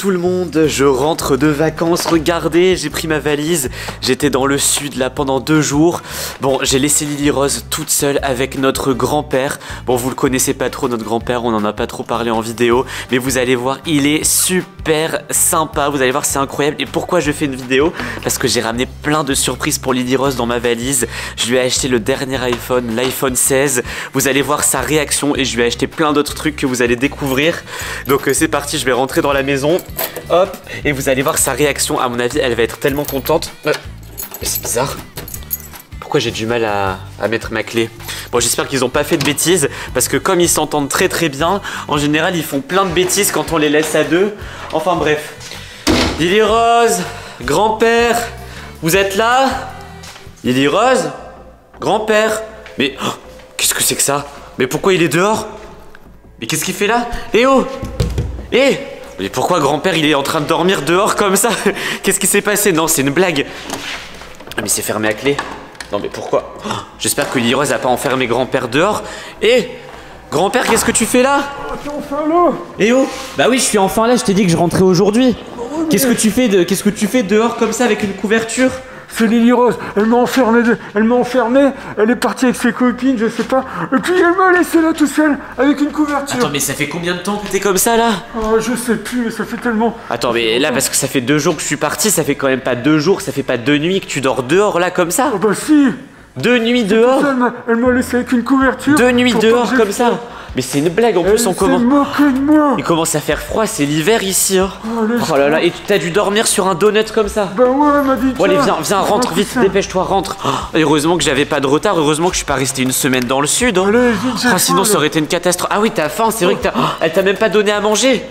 Tout le monde, je rentre de vacances, regardez, j'ai pris ma valise, j'étais dans le sud là pendant deux jours. Bon, j'ai laissé Lily Rose toute seule avec notre grand-père. Bon, vous le connaissez pas trop, notre grand-père, on en a pas trop parlé en vidéo, mais vous allez voir, il est super sympa, vous allez voir, c'est incroyable. Et pourquoi je fais une vidéo? Parce que j'ai ramené plein de surprises pour Lily Rose dans ma valise. Je lui ai acheté le dernier iPhone, l'iPhone 16. Vous allez voir sa réaction et je lui ai acheté plein d'autres trucs que vous allez découvrir. Donc euh, c'est parti, je vais rentrer dans la maison. Hop, et vous allez voir sa réaction. À mon avis, elle va être tellement contente. Euh, mais c'est bizarre. Pourquoi j'ai du mal à, mettre ma clé? Bon, j'espère qu'ils n'ont pas fait de bêtises, parce que comme ils s'entendent très très bien, en général, ils font plein de bêtises quand on les laisse à deux. Enfin bref. Lily Rose, grand-père, vous êtes là? Lily Rose Grand-père Mais oh, qu'est-ce que c'est que ça? Mais pourquoi il est dehors? Mais qu'est-ce qu'il fait là? Eh oh Eh mais pourquoi grand-père il est en train de dormir dehors comme ça Qu'est-ce qui s'est passé Non, c'est une blague. Ah, mais c'est fermé à clé. Non, mais pourquoi oh, J'espère que Lily Rose a pas enfermé grand-père dehors. Et grand-père, qu'est-ce que tu fais là T'es enfin là Eh oh Bah oui, je suis enfin là, je t'ai dit que je rentrais aujourd'hui. Qu'est-ce que tu fais de qu'est-ce que tu fais dehors comme ça avec une couverture? C'est Lily Rose, elle m'a enfermé, elle m'a enfermé, elle est partie avec ses copines, je sais pas, et puis elle m'a laissé là tout seul, avec une couverture. Attends, mais ça fait combien de temps que t'es comme ça là? Oh, je sais plus, mais ça fait tellement... Attends, mais là parce que ça fait deux jours que je suis parti, ça fait quand même pas deux jours, ça fait pas deux nuits que tu dors dehors là comme ça? Oh bah si. Deux nuits dehors? Elle m'a- Elle m'a laissé avec une couverture. Deux nuits dehors comme ça Mais c'est une blague en plus, on commence. Il commence à faire froid, c'est l'hiver ici. Hein. Oh, Oh là là, et t'as dû dormir sur un donut comme ça. Bah ouais, m'a dit... Bon allez, viens, viens, rentre vite, dépêche-toi, rentre. Oh, heureusement que j'avais pas de retard, heureusement que je suis pas resté une semaine dans le sud. hein. Allez, vite, Ah, sinon ça aurait été une catastrophe. Ah oui, t'as faim, c'est vrai que t'as. Oh, elle t'a même pas donné à manger.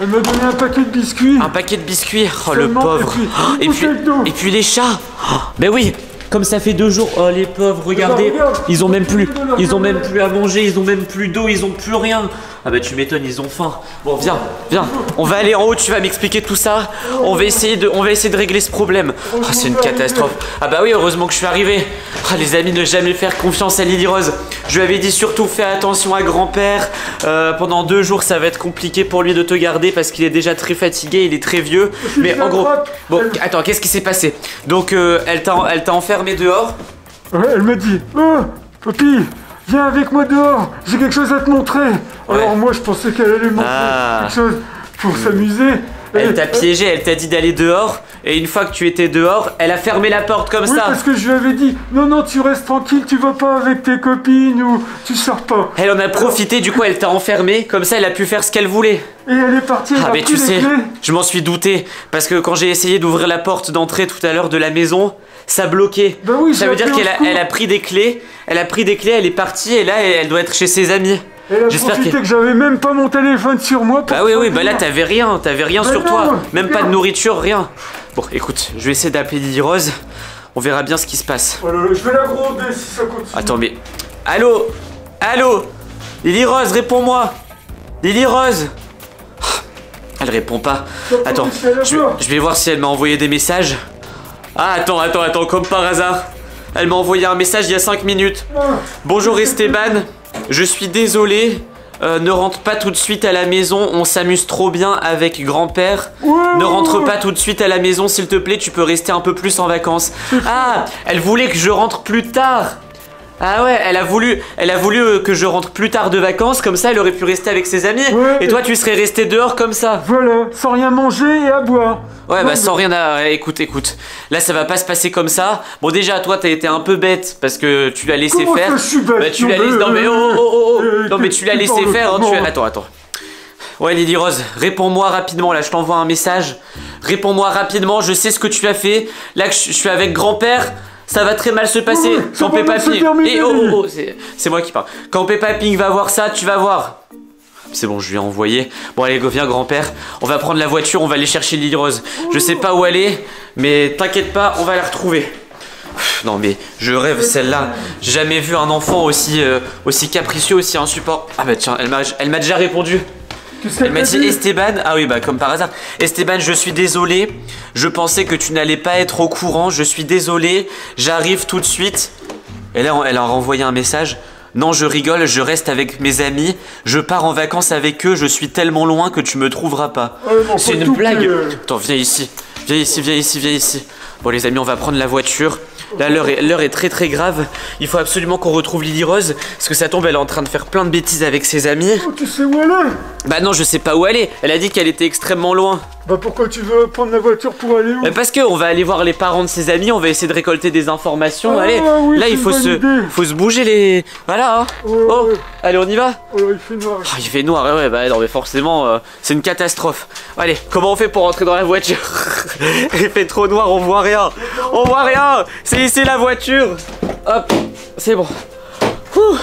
Elle m'a donné un paquet de biscuits. Un paquet de biscuits. Oh le pauvre. et puis, Et puis, et les chats. Oh, Ben oui. Comme ça fait deux jours, oh les pauvres, regardez, regarde. ils ont même plus, ils ont même plus à manger, ils ont même plus d'eau, ils ont plus rien. Ah bah tu m'étonnes, ils ont faim. Bon viens, viens, on va aller en haut, tu vas m'expliquer tout ça. On va essayer de, on va essayer de régler ce problème. Ah, c'est une catastrophe. Ah bah oui, heureusement que je suis arrivé. Ah les amis, ne jamais faire confiance à Lily Rose. Je lui avais dit surtout fais attention à grand-père. Euh, pendant deux jours, ça va être compliqué pour lui de te garder parce qu'il est déjà très fatigué, il est très vieux. Mais en gros, bon, attends, qu'est-ce qui s'est passé? Donc euh, elle t'a, elle t'a enfermé dehors? Ouais, elle m'a dit Oh, papy, viens avec moi dehors, j'ai quelque chose à te montrer. Alors moi, je pensais qu'elle allait montrer Ah. quelque chose pour s'amuser. Elle Et- t'a piégé, elle t'a dit d'aller dehors, et une fois que tu étais dehors, elle a fermé la porte comme Oui, ça. parce que je lui avais dit Non, non, tu restes tranquille, tu vas pas avec tes copines ou tu sors pas. Elle en a profité, du coup elle t'a enfermé, comme ça elle a pu faire ce qu'elle voulait. Et elle est partie, elle Ah mais tu sais, clés. je m'en suis douté, parce que quand j'ai essayé d'ouvrir la porte d'entrée tout à l'heure de la maison, ça bloquait. Bah oui, ça veut dire qu'elle a, secours. elle a pris des clés, elle a pris des clés, elle est partie, et là elle doit être chez ses amis. Profité que... que j'avais même pas mon téléphone sur moi pour Bah oui oui, bah là t'avais rien, t'avais rien Bah sur non, toi, même pas de nourriture, rien. Bon écoute, je vais essayer d'appeler Lily Rose, on verra bien ce qui se passe. Oh là là, je vais la gronder si ça continue. Attends, mais. Allô? Allô? Lily Rose, réponds-moi Lily Rose? Elle répond pas. Attends, je, je vais voir si elle m'a envoyé des messages. Ah, attends, attends, attends, comme par hasard. Elle m'a envoyé un message il y a 5 minutes. Ah, Bonjour Esteban, je suis désolé. euh, ne rentre pas tout de suite à la maison, on s'amuse trop bien avec grand-père. Ne rentre pas tout de suite à la maison, s'il te plaît, tu peux rester un peu plus en vacances. Ah, elle voulait que je rentre plus tard. Ah ouais, elle a voulu, elle a voulu euh, que je rentre plus tard de vacances, comme ça elle aurait pu rester avec ses amis. Ouais. Et toi tu serais resté dehors comme ça. Voilà, sans rien manger et à boire. Ouais, bah sans rien à. écoute, écoute. Là ça va pas se passer comme ça. Bon déjà toi t'as été un peu bête parce que tu l'as laissé Comment faire. je suis bête Bah tu Non, l'as mais, laissé. Non mais oh oh oh, oh. Non mais tu- l'as laissé faire. hein, tu... Attends attends. Ouais Lily Rose, réponds-moi rapidement là, je t'envoie un message. Réponds-moi rapidement, je sais ce que tu as fait. Là je suis avec grand-père, ça va très mal se passer. Ça Quand Peppa Pig. Et oh oh oh, c'est moi qui parle. Quand Peppa Pig va voir ça, tu vas voir. C'est bon, je lui ai envoyé. Bon, allez, go, viens, grand-père. On va prendre la voiture, on va aller chercher Lily Rose. Je sais pas où elle est, mais t'inquiète pas, on va la retrouver. Non, mais je rêve celle-là. J'ai jamais vu un enfant aussi, euh, aussi capricieux, aussi insupportable. Ah bah tiens, elle m'a déjà répondu. Elle m'a dit Esteban, ah oui bah comme par hasard. Esteban, je suis désolé. Je pensais que tu n'allais pas être au courant. Je suis désolé. J'arrive tout de suite. Et là, elle a renvoyé un message. Non, je rigole, je reste avec mes amis. Je pars en vacances avec eux. Je suis tellement loin que tu me trouveras pas. Ah, C'est une tout, blague. Attends, viens ici. Viens ici, viens ici, viens ici. Bon, les amis, on va prendre la voiture. Là, l'heure est, très très grave. Il faut absolument qu'on retrouve Lily Rose. Parce que ça tombe, elle est en train de faire plein de bêtises avec ses amis. Oh, tu sais où elle est? Bah non, je sais pas où elle est. Elle a dit qu'elle était extrêmement loin. Bah pourquoi tu veux prendre la voiture pour aller où? Euh, Parce que on va aller voir les parents de ses amis, on va essayer de récolter des informations. Ah, allez, oui, là il faut se, idée. faut se bouger les. Voilà. hein. Ouais, Oh, ouais. allez, on y va. Oh là, il fait noir. Ah, il fait noir, ouais, ouais, bah non, mais forcément, euh, c'est une catastrophe. Allez, comment on fait pour rentrer dans la voiture? Il fait trop noir, on voit rien. On voit rien. C'est ici la voiture. Hop, c'est bon. Ouh.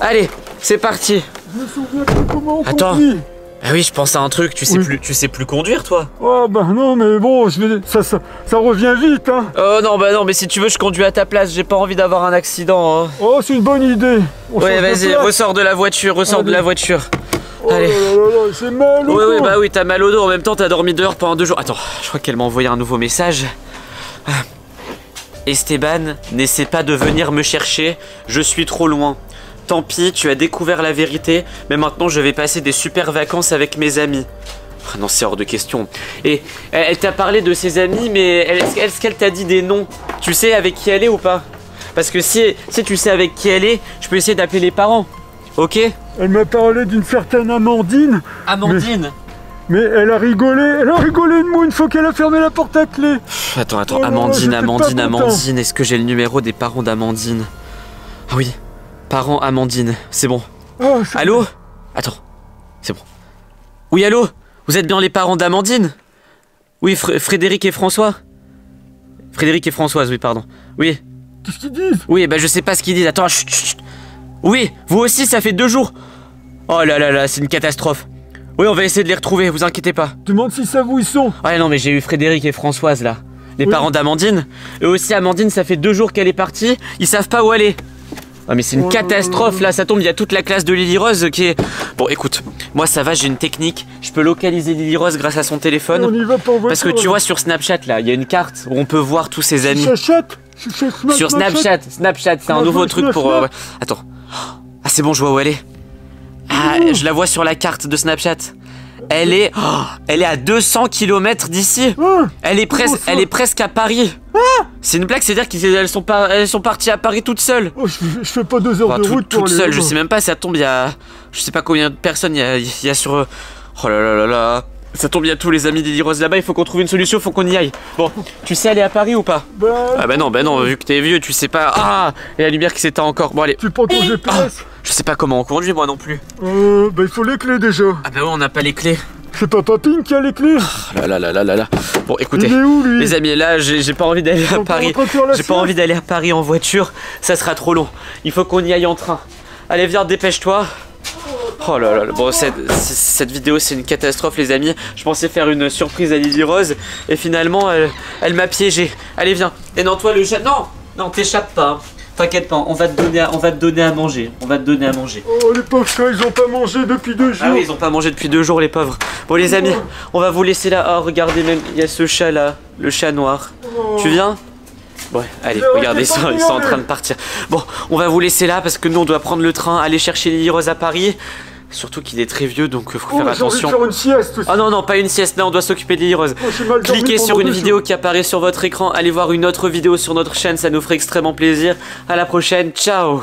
Allez, c'est parti. Je me souviens plus comment on Attends. conduit. Ah oui, je pense à un truc. Tu sais Oui. plus, tu sais plus conduire, toi Oh bah non, mais bon, je ça, ça, ça revient vite, hein. Oh non, bah non, mais si tu veux, je conduis à ta place. J'ai pas envie d'avoir un accident. Hein. Oh, c'est une bonne idée. On Ouais, vas-y, ressors de la voiture, ressors de la voiture. Oh Allez. c'est mal. au Ouais, bah oui, t'as mal au dos. En même temps, t'as dormi dehors pendant deux jours. Attends, je crois qu'elle m'a envoyé un nouveau message. Ah. Esteban, n'essaie pas de venir me chercher. Je suis trop loin. Tant pis, tu as découvert la vérité, mais maintenant je vais passer des super vacances avec mes amis. Ah non, c'est hors de question. Et elle, elle t'a parlé de ses amis, mais est-ce qu'elle t'a dit des noms? Tu sais avec qui elle est ou pas? Parce que si, si tu sais avec qui elle est, je peux essayer d'appeler les parents. Ok? Elle m'a parlé d'une certaine Amandine, Amandine? mais elle a rigolé. Elle a rigolé de moi une fois qu'elle a fermé la porte à clé. Pff, Attends, attends, Oh Amandine, Amandine. Amandine, est-ce que j'ai le numéro des parents d'Amandine? Ah oui, parents Amandine, c'est bon. Oh, Allô? Attends, c'est bon. Oui, allô? Vous êtes bien les parents d'Amandine? Oui, Fr- Frédéric et François? Frédéric et Françoise, oui, pardon. Oui, Qu'est-ce qu'ils disent? Oui, bah je sais pas ce qu'ils disent. Attends, chut, chut, chut. Oui, vous aussi, ça fait deux jours. Oh là là là, c'est une catastrophe. Oui, on va essayer de les retrouver, vous inquiétez pas. Demande si savent où ils sont. Ouais, non, mais j'ai eu Frédéric et Françoise là. Les Oui. parents d'Amandine. Eux aussi, Amandine, ça fait deux jours qu'elle est partie. Ils savent pas où est. Ah, mais c'est une catastrophe là, ça tombe. Il y a toute la classe de Lily Rose qui est. Bon, écoute, moi ça va, j'ai une technique. Je peux localiser Lily Rose grâce à son On téléphone. y va. Parce que tu vois, sur Snapchat là, il y a une carte où on peut voir tous ses amis. Suis sur Snap- Sur Snapchat, Snapchat, c'est un nouveau truc pour. Euh. Attends. Ah, c'est bon, je vois où elle est. Ah, je la vois sur la carte de Snapchat. Elle est, oh, elle est à 200 km d'ici. Ah, Elle est, presque, ça elle est presque à Paris. C'est une blague, c'est-à-dire qu'elles sont, pas, elles sont parties à Paris toutes seules. oh, je, je fais pas deux heures Enfin, de tout- route pour toutes seules, je sais même pas, ça tombe, il y a. Je sais pas combien de personnes il y a, il y a sur. Oh là là là là. Ça tombe, il a tous les amis d'Eddie Rose là-bas, il faut qu'on trouve une solution, faut qu'on y aille. Bon, tu sais aller à Paris ou pas? Bah, Ah bah non, bah non, vu que t'es vieux, tu sais pas. Ah Et la lumière qui s'éteint encore. Bon, allez. tu prends ton GPS Je sais pas comment on conduit, moi non plus. Euh, bah il faut les clés déjà. Ah bah ouais, on n'a pas les clés. C'est pas Papine qui a les clés Oh là là là là là là. Bon, écoutez. Où lui? Les amis, là, j'ai pas envie d'aller à Paris. J'ai pas envie d'aller à Paris en voiture, ça sera trop long. Il faut qu'on y aille en train. Allez, viens, dépêche-toi. Oh là là, là. bon, cette, cette vidéo c'est une catastrophe, les amis. Je pensais faire une surprise à Lily Rose et finalement elle, elle m'a piégé. Allez, viens. Et non, toi le chat. Non, non, t'échappes pas. T'inquiète pas, on va te donner, à, on va te donner à manger. On va te donner à manger. Oh les pauvres chats, ils ont pas mangé depuis deux jours. Ah oui, ils ont pas mangé depuis deux jours, les pauvres. Bon, les amis, on va vous laisser là. Oh, regardez, même, il y a ce chat là, le chat noir. Oh. Tu viens? Ouais, allez, Mais regardez, ils sont, de ils sont en train de partir. Bon, on va vous laisser là parce que nous on doit prendre le train, aller chercher Lily Rose à Paris. Surtout qu'il est très vieux donc faut Oh, faire attention. faire une sieste aussi. Oh non, non, pas une sieste, là on doit s'occuper de Rose. Oh, Cliquez sur une vidéo jours. qui apparaît sur votre écran, allez voir une autre vidéo sur notre chaîne, ça nous ferait extrêmement plaisir. À la prochaine, ciao